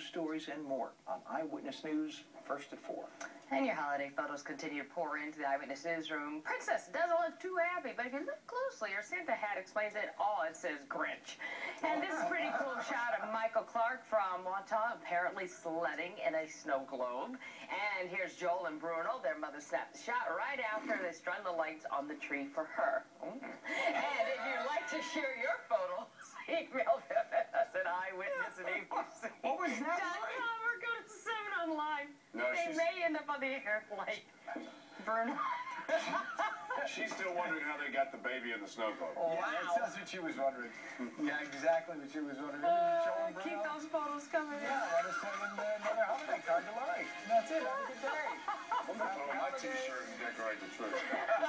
those stories and more on Eyewitness News, first at 4. And your holiday photos continue to pour into the Eyewitness newsroom. Princess doesn't look too happy, but if you look closely, her Santa hat explains it all. It says Grinch. And this is a pretty cool shot of Michael Clark from Wantagh apparently sledding in a snow globe. And here's Joel and Bruno. Their mother snapped the shot right after they strung the lights on the tree for her. Mm. And if you'd like to share your photos, email them at us at eyewitness and ABC. What was that? Com or go to 7 Online. No, they she's- may end up on the air like Bruno. She's still wondering how they got the baby in the snow globe. Oh, Yeah, wow. that's, that's what she was wondering. yeah, exactly what she was wondering. Uh, keep Bruno. those photos coming in. Yeah, let us send in another holiday card to Lori. And that's it. Have a good day. I'm gonna throw my t-shirt and decorate the tree.